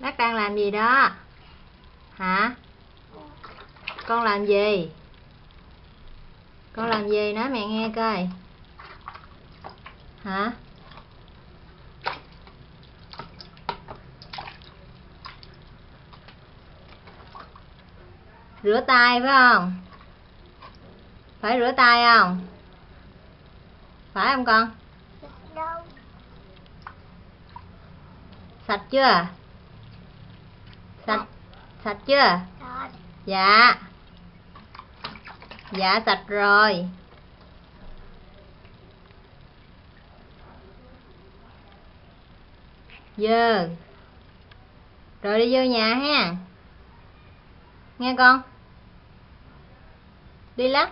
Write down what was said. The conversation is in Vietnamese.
Bác đang làm gì đó? Hả? Con làm gì? Con làm gì nói mẹ nghe coi. Hả? Rửa tay phải không? Phải rửa tay không? Phải không con? Sạch chưa? Sạch. Sạch. Chưa? rồi Dạ. Dạ sạch rồi. Dơ. Rồi đi vô nhà ha. Nghe con. Đi lắm